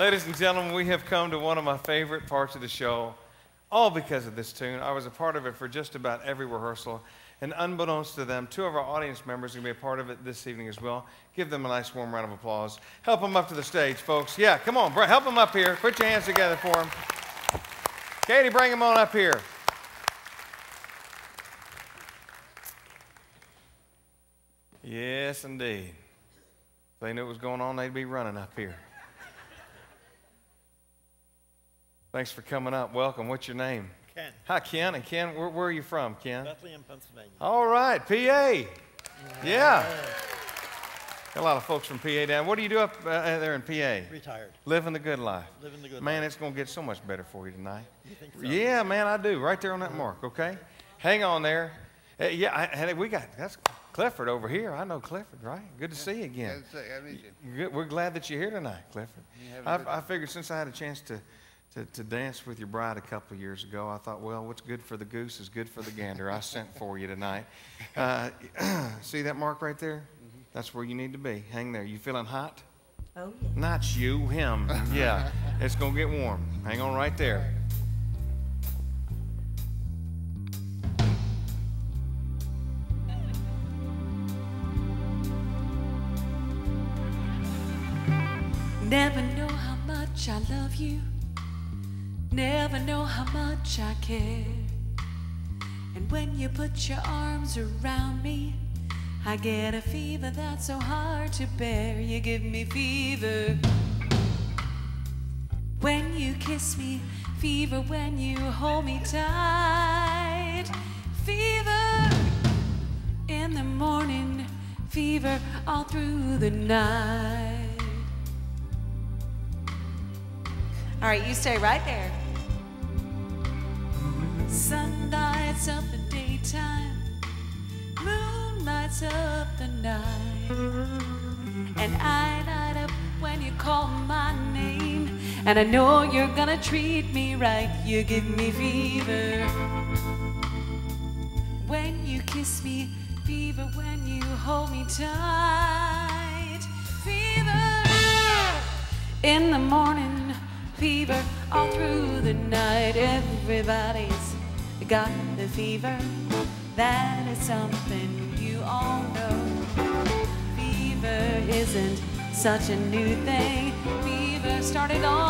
Ladies and gentlemen, we have come to one of my favorite parts of the show, all because of this tune. I was a part of it for just about every rehearsal. And unbeknownst to them, two of our audience members are going to be a part of it this evening as well. Give them a nice warm round of applause. Help them up to the stage, folks. Yeah, come on, help them up here. Put your hands together for them. Katie, bring them on up here. Yes, indeed. If they knew what was going on, they'd be running up here. Thanks for coming up. Welcome. What's your name? Ken. Hi, Ken. And Ken, where, where are you from, Ken? Bethlehem, Pennsylvania. All right, PA. Yeah. yeah. Got a lot of folks from PA down. What do you do up uh, there in PA? Retired. Living the good life. Living the good life. man, life. it's going to get so much better for you tonight. You think so? Yeah, man, I do. Right there on that mark, okay? Hang on there. Uh, yeah, I, we got, that's Clifford over here. I know Clifford, right? Good to see you again. We're glad that you're here tonight, Clifford. I, I figured since I had a chance to to, to dance with your bride a couple of years ago. I thought, well, what's good for the goose is good for the gander. I sent for you tonight. Uh, see that mark right there? Mm-hmm. That's where you need to be. Hang there. You feeling hot? Oh, yeah. Not you, him. Yeah. it's going to get warm. Hang on right there. Never know how much I love you Never know how much I care. And when you put your arms around me, I get a fever that's so hard to bear. You give me fever. When you kiss me, fever when you hold me tight. Fever in the morning, fever all through the night. All right, you stay right there. Sun lights up the daytime, moon lights up the night. And I light up when you call my name. And I know you're gonna treat me right. You give me fever. When you kiss me, fever when you hold me tight. Fever all through the night. Everybody's got the fever. That is something you all know. Fever isn't such a new thing. Fever started long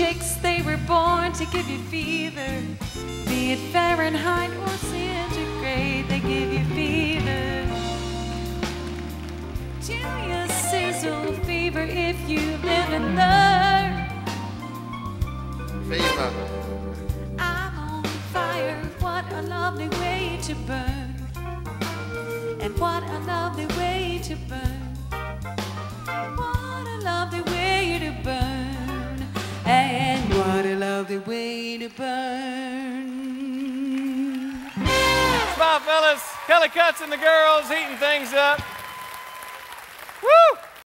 chicks, they were born to give you fever. Be it Fahrenheit or centigrade, they give you fever. Till you sizzle fever if you live and learn. Fever. I'm on fire, what a lovely way to burn. And what a lovely way to burn. Burn. Smile, fellas. Kelly Cutts and the girls heating things up.